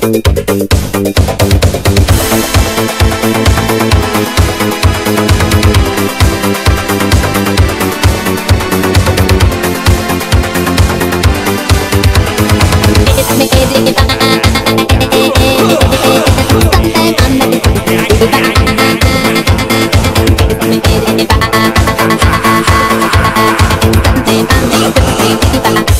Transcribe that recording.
Thank you. Bye.